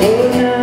Oh, no.